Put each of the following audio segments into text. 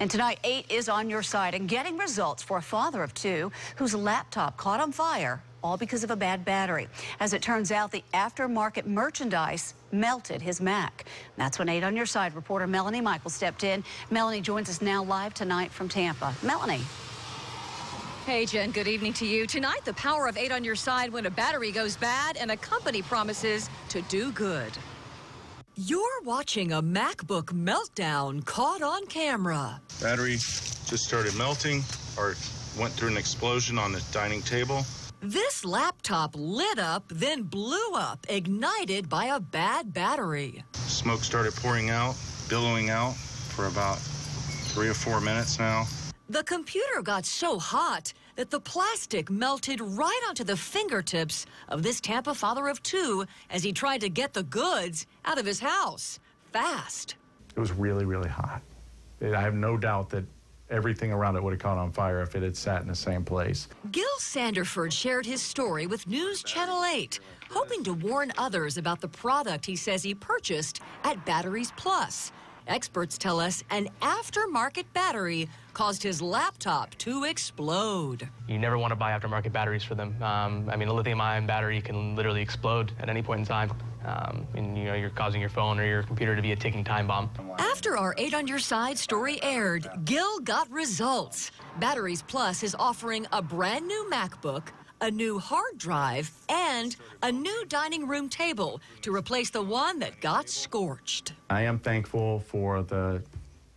And tonight, 8 is on your side and getting results for a father of two whose laptop caught on fire all because of a bad battery. As it turns out, the aftermarket merchandise melted his Mac. That's when 8 on your side reporter Melanie Michael stepped in. Melanie joins us now live tonight from Tampa. Melanie. Hey, Jen, good evening to you. Tonight, the power of 8 on your side when a battery goes bad and a company promises to do good. You're watching a MacBook meltdown caught on camera. Battery just started melting or went through an explosion on the dining table. This laptop lit up, then blew up, ignited by a bad battery. Smoke started pouring out, billowing out for about three or four minutes now. The computer got so hot that the plastic melted right onto the fingertips of this Tampa father of two as he tried to get the goods out of his house fast. It was really, really hot. I have no doubt that everything around it would have caught on fire if it had sat in the same place. Gil Sanderford shared his story with News Channel 8, hoping to warn others about the product he says he purchased at Batteries Plus. Experts tell us an aftermarket battery caused his laptop to explode. You never want to buy aftermarket batteries for them. Um, I mean, a lithium-ion battery can literally explode at any point in time. Um, and you know, you're causing your phone or your computer to be a ticking time bomb. After our 8 on Your Side story aired, Gil got results. Batteries Plus is offering a brand new MacBook, a new hard drive, and a new dining room table to replace the one that got scorched. I am thankful for the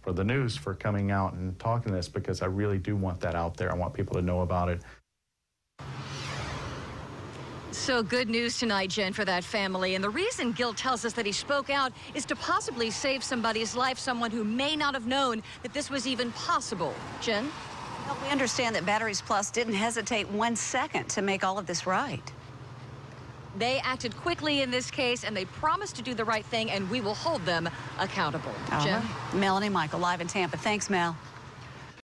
for the news for coming out and talking this because I really do want that out there. I want people to know about it. So good news tonight, Jen, for that family. And the reason Gil tells us that he spoke out is to possibly save somebody's life, someone who may not have known that this was even possible. Jen? Well, we understand that Batteries Plus didn't hesitate one second to make all of this right. They acted quickly in this case, and they promised to do the right thing, and we will hold them accountable. Jen? Melanie Michael, live in Tampa. Thanks, Mel.